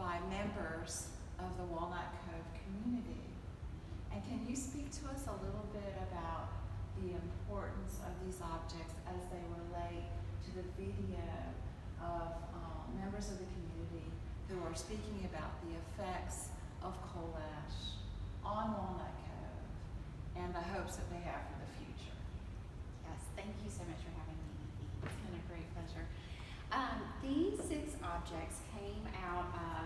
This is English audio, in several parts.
by members of the Walnut Cove community. And can you speak to us a little bit about the importance of these objects as they relate to the video of um, members of the community who are speaking about the effects of coal ash on Walnut Cove and the hopes that they have for the future? Yes, thank you so much for having me. It's been a great pleasure. Um, these six objects came out of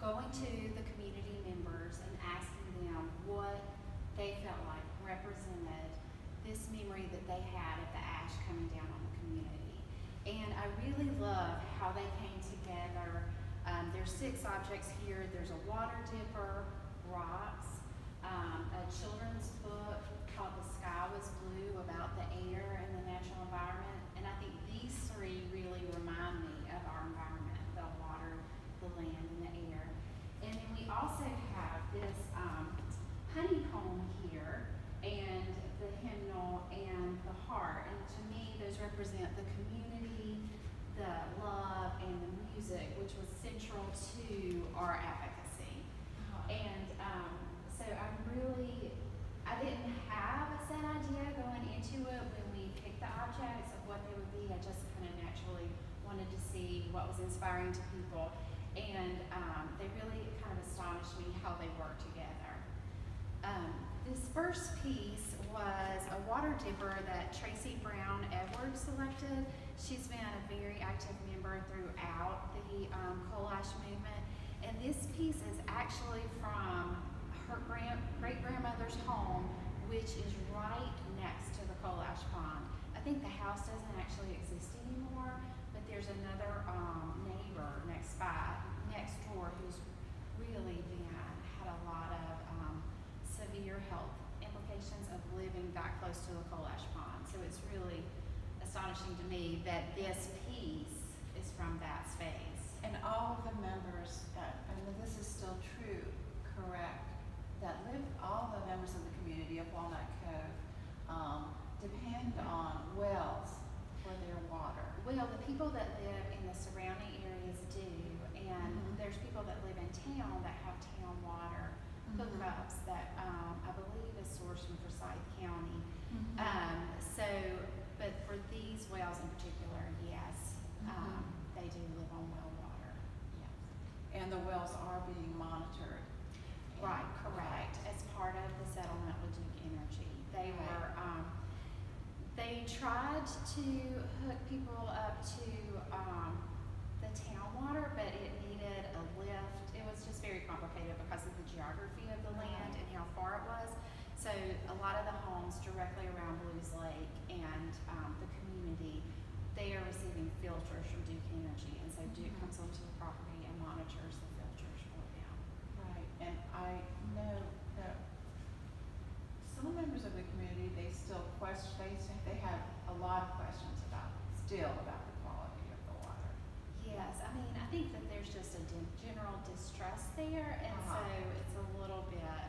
going to the community members and asking them what they felt like represented this memory that they had of the ash coming down on the community. And I really love how they came together. Um, there's six objects here. There's a water dipper, rocks, um, a children's book called The Sky Was Blue about the air and the natural environment. And I think these three really remind me of our environment, the water, the land, and the air. And then we also have this um, honeycomb here and the hymnal and the heart. And to me, those represent the community, the love, and the music, which was central to our advocacy. And um, so I'm really, I didn't have a set idea going into it when we picked the objects of what they would be. I just kind of naturally wanted to see what was inspiring to people. And um, they really kind of astonished me how they work together. Um, this first piece was a water dipper that Tracy Brown Edwards selected. She's been a very active member throughout the um, coal ash movement. And this piece is actually from her grand, great grandmother's home, which is right next to the coal ash pond. I think the house doesn't actually exist anymore, but there's another um, neighbor next by, next door who's really been, had a lot of severe health implications of living that close to the coal ash pond. So it's really astonishing to me that this piece is from that space. And all of the members, that, I mean, this is still true, correct, that live, all the members of the community of Walnut Cove um, depend on wells for their water. Well, the people that live in the surrounding areas do, and Mhm. there's people that live in town that have town water. Hookups that um, I believe is sourced from Forsyth County. Mhm. Um, so, but for these wells in particular, yes, um, they do live on well water. Yes. And the wells are being monitored. Right, correct. As part of the settlement with Duke Energy, they Right. were, um, they tried to hook people up to, um, the town water, but it needed a lift. It was just very complicated because of the geography of the land and how far it was. So a lot of the homes directly around Belews Lake and, um, the community, they are receiving filters from Duke Energy. And so Duke Mhm. comes onto the property and monitors the filters for them. Right, and I know that some members of the community, they still question, they, they have a lot of questions about, still about the quality of the water. Yes, I mean, I think that there's just a gen- general distrust there, and so Uh-huh. it's a little bit,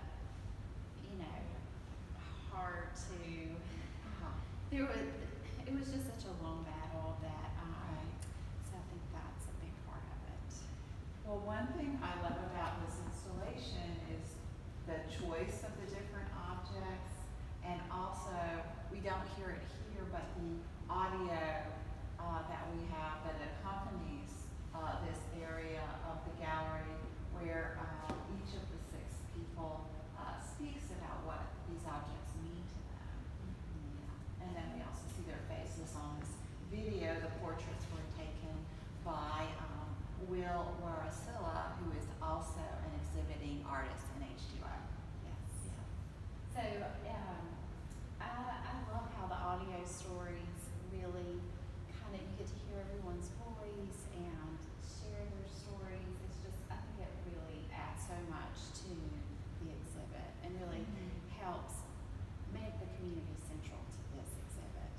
you know, hard to. There was, it was just such a long battle that, um, so I think that's a big part of it. Well, one thing I love about this installation is the choice of the different objects, and also, we don't hear it here, but the audio uh, that we have that accompanies uh, this area of the gallery, where uh, each of the six people uh, speaks about what these objects mean to them. Yeah. And then we also see their faces on this video. The portraits were taken by um, Will Warasila, who is also an exhibiting artist in H2O. Yes. So, um, I, I love how the audio stories really kind of, you get to hear everyone's voice and share their stories. It's just, I think it really adds so much to the exhibit and really Mhm. helps make the community central to this exhibit.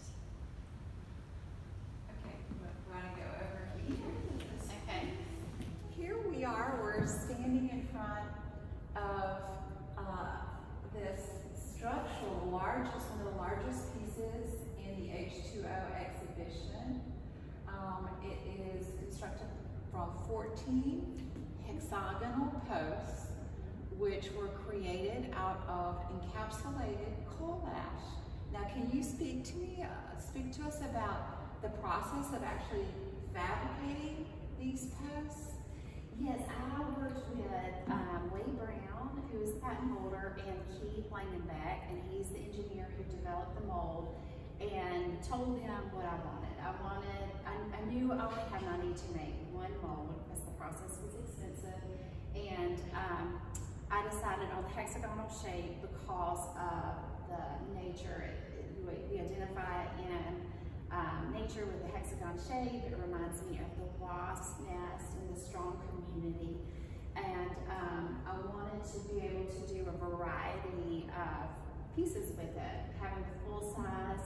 H2O exhibition. Um, it is constructed from 14 hexagonal posts, which were created out of encapsulated coal ash. Now, can you speak to me, uh, speak to us about the process of actually fabricating these posts? Yes, I worked with um, Lee Brown, who is the patent holder, and Keith Langenbeck, and he's the engineer who developed the mold, and told them what I wanted. I wanted, I, I knew I only had money to make one mold because the process was expensive, and um, I decided on the hexagonal shape because of the nature. We- we identify in um, nature with the hexagon shape. It reminds me of the wasp nest and the strong community. And um, I wanted to be able to do a variety of pieces with it, having the full size,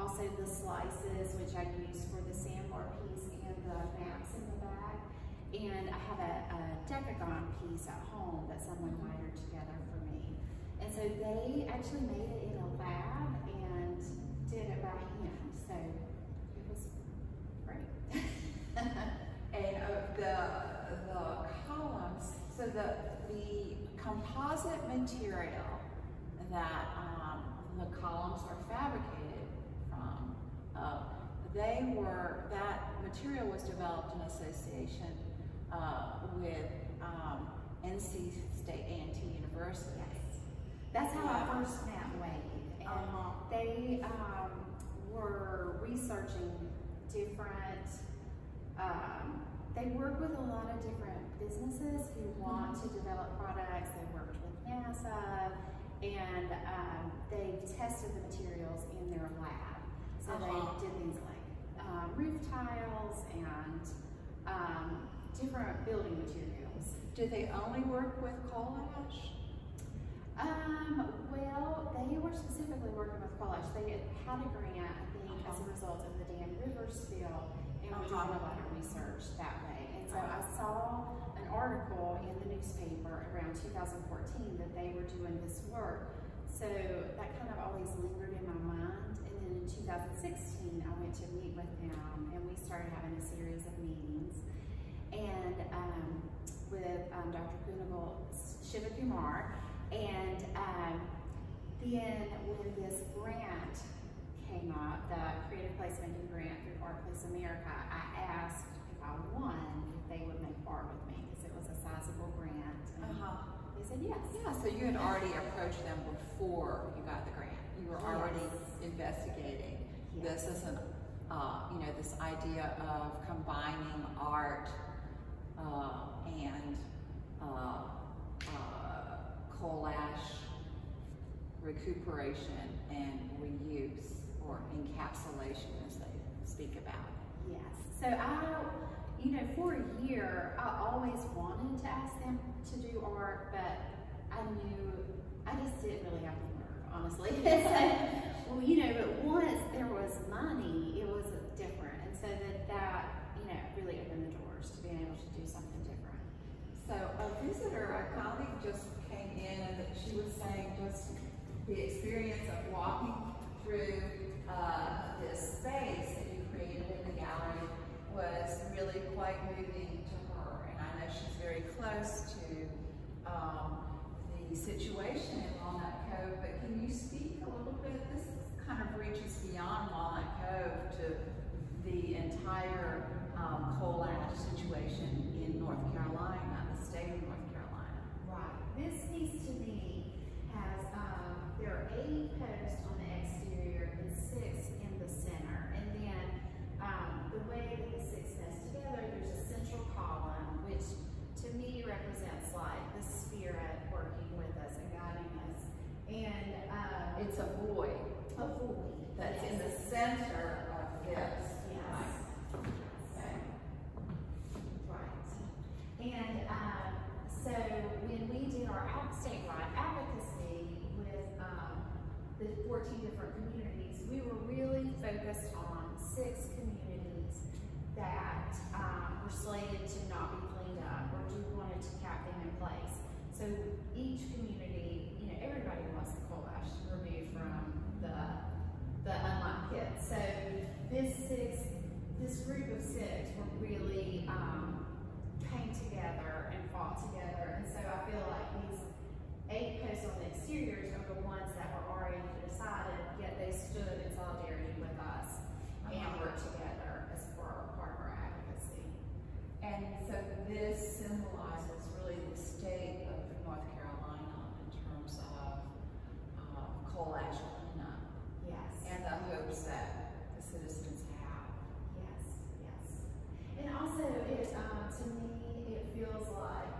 also the slices, which I use for the sandbar piece and the maps in the back. And I have a, a decagon piece at home that someone wired together for me. And so they actually made it in a lab and did it by hand. So it was great. And of the, the columns, so the, the composite material that, um, the columns are fabricated from, uh, they were, that material was developed in association, uh, with, um, NC State A&T University. That's how Yeah. I first met Wade. And Uh-huh. they um, were researching different, um, they work with a lot of different businesses who want to develop products. They worked with NASA and um, they tested the materials in their lab. So Uh-huh. they did things like um, roof tiles and um, different building materials. Do they only work with coal ash? Um, well, they were specifically working with coal ash. They had a grant, I think, as a result of the Dan Rivers spill, and were doing a lot of research that way. And so I saw an article in the newspaper around 2014 that they were doing this work. So that kind of always lingered in my mind. In 2016, I went to meet with them, and we started having a series of meetings. And um, with um, Dr. Kunigal Shivakumar, and um, then when this grant came up, the Creative Placemaking Grant through ArtPlace America, I asked if I won, if they would make art with me, because it was a sizable grant. And Uh-huh. they said yes. Yeah, so you had already approached them before you got the grant. Were already investigating. Yes. This isn't, uh, you know, this idea of combining art, uh, and, uh, uh, coal ash recuperation and reuse or encapsulation as they speak about. Yes. So I, you know, for a year, I always wanted to ask them to do art, but I knew I just didn't really have the nerve, honestly. so, well, you know, but once there was money, it was different, and so that that you know really opened the doors to being able to do something different. So a visitor, a colleague just came in and she was saying just the experience of walking through uh, this space that you created in the gallery was really quite moving to her. And I know she's very close to um, the situation in Walnut Cove, but can you speak a little bit? This kind of reaches beyond Walnut Cove to the entire um, coal ash situation in North Carolina, the state of North Carolina. Right. This piece to me has, um, there are eight posts six communities that um, were slated to not be cleaned up or we wanted to cap them in place. So each community, you know, everybody wants the coal ash removed from the, the unlock pit. So this six, this group of six were really um, came together and fought together. And so I feel like these eight postal so this symbolizes really the state of North Carolina in terms of um, coal ash cleanup. Yes. And the hopes that the citizens have. Yes, yes. And also, it, uh, to me, it feels like,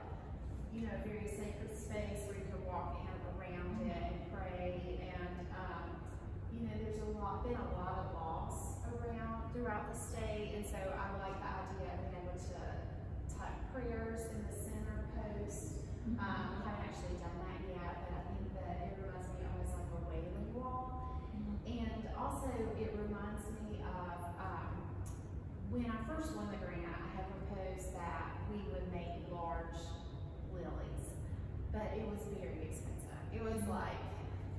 you know, a very sacred space where you can walk in, around mm -hmm. it and pray. And, um, you know, there's a lot, been a lot of loss around throughout the state. And so I like the idea of being able to prayers in the center post. Um, we haven't actually done that yet, but I think that it reminds me almost like a wailing wall. And also, it reminds me of, um, when I first won the grant, I had proposed that we would make large lilies, but it was very expensive. It was like,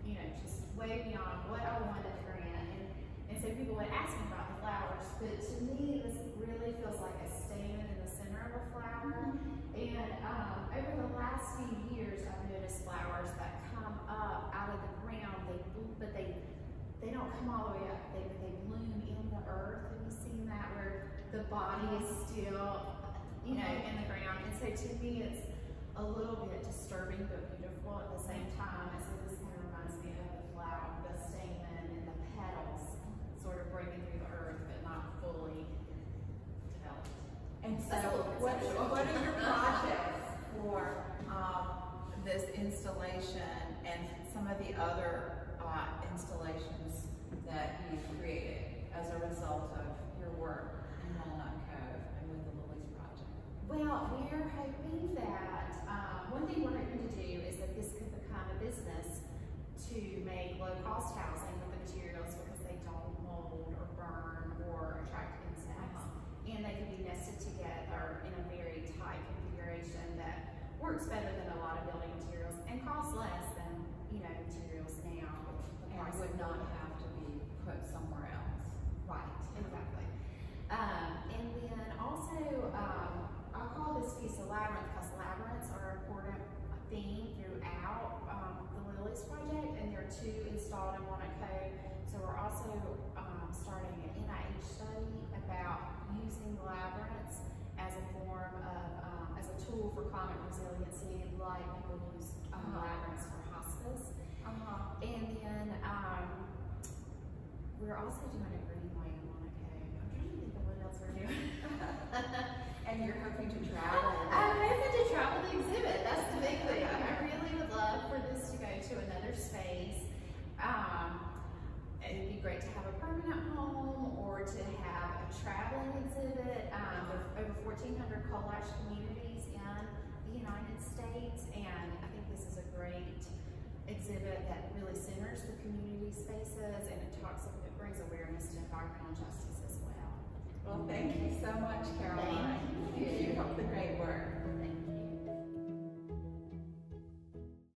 you know, just way beyond what I wanted for grant, and, and so people would ask me about the flowers, but to me, this really feels like a statement in flower. And, um, over the last few years, I've noticed flowers that come up out of the ground, they, blo- but they, they don't come all the way up, they, they bloom in the earth, have you seen that, where the body is still, you know, in the ground, and so to me, it's a little bit disturbing but beautiful at the same time, and so this kind of reminds me of the flower, the stamen and the petals, sort of breaking through the earth, but not fully developed. And so, what, what are your projects for, um, this installation and some of the other, uh, installations that you've created as a result of your work in Walnut Cove and with the Lilies Project? Well, we're hoping that, um, one thing we're hoping to do is that this could become a business to make low-cost housing with the materials because they don't mold or burn or attract. And they can be nested together in a very tight configuration that works better than a lot of building materials and costs less than, you know, materials now. And would not have to be put somewhere else. Right, exactly. Um, and then also, um, I call this piece a labyrinth because labyrinths are an important theme throughout, um, the Lilies Project, and there are two installed in Cove. So we're also, um, starting an NIH study about using labyrinths as a form of, um, as a tool for climate resiliency, like people use, um, Uh-huh. labyrinths for hospice. Uh-huh. And then, um, we're also doing a greenway in Cove. I'm trying to think of what else we're doing. And you're hoping to travel. I'm hoping to travel the exhibit. That's the big thing. I really would love for this to go to another space. Um, it'd be great to have a permanent home or to have a traveling exhibit. Um, over 1,400 coal ash communities the United States, and I think this is a great exhibit that really centers the community spaces and it talks, it brings awareness to environmental justice as well. Well, thank you so much, Caroline. Thank you. Keep up the great work.